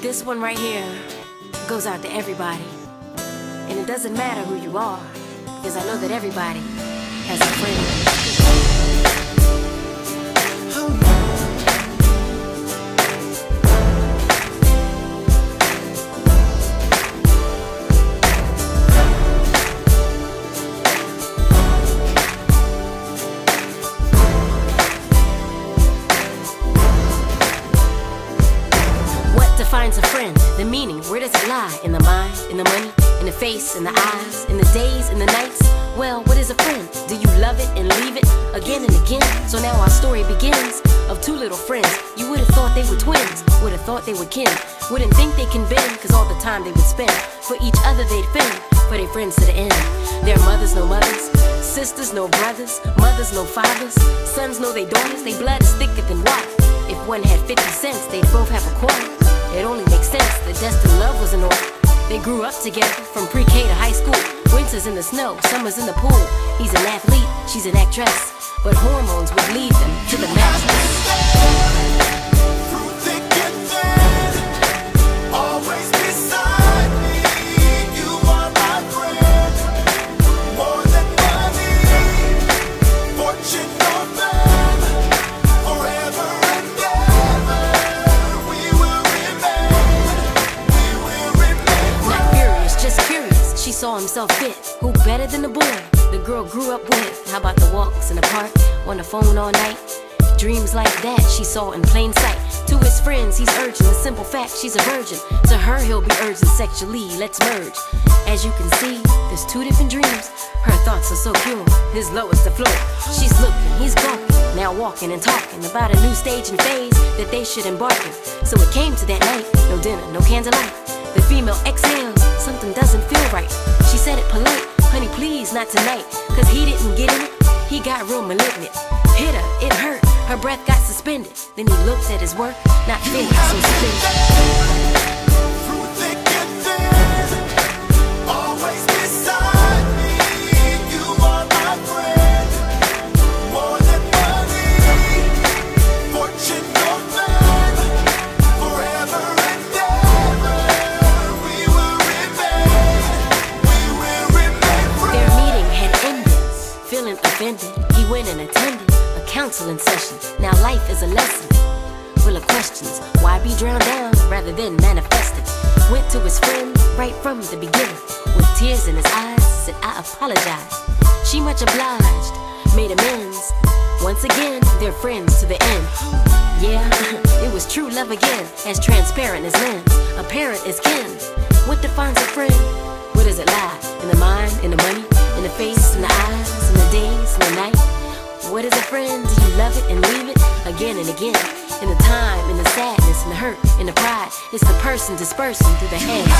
This one right here goes out to everybody. And it doesn't matter who you are, because I know that everybody has a friend. The meaning, where does it lie? In the mind, in the money, in the face, in the eyes, in the days, in the nights? Well, what is a friend? Do you love it and leave it again and again? So now our story begins of two little friends. You would have thought they were twins, would have thought they were kin. Wouldn't think they can bend, cause all the time they would spend. For each other they'd fend, for their friends to the end. Their mothers, no mothers, sisters, no brothers, mothers, no fathers, sons, know their daughters, they blood is thicker than water. If one had 50 cents, they'd both have a quarter. It only makes sense that destined love was in order. They grew up together from pre K to high school. Winters in the snow, summers in the pool. He's an athlete, she's an actress. But hormones would lead them to the mattress. Himself fit. Who better than the boy the girl grew up with? How about the walks in the park, on the phone all night? Dreams like that she saw in plain sight. To his friends, he's urging the simple fact she's a virgin. To her, he'll be urging sexually. Let's merge. As you can see, there's two different dreams. Her thoughts are so pure. His low is the floor. She's looking, he's gawking. Now walking and talking about a new stage and phase that they should embark in. So it came to that night. No dinner, no candlelight. The female exhales, something doesn't feel right. She said it polite, honey, please, not tonight. Cause he didn't get in it, he got real malignant. Hit her, it hurt, her breath got suspended. Then he looked at his work, not finished, so spent. Offended, he went and attended a counseling session. Now life is a lesson full of questions. Why be drowned down rather than manifested? Went to his friend right from the beginning with tears in his eyes. Said, I apologize. She much obliged, made amends. Once again, they're friends to the end. Yeah, it was true love again, as transparent as lens, apparent as kin. What defines a friend? What does it lie? In the the sadness, and the hurt, and the pride, it's the person dispersing through the hands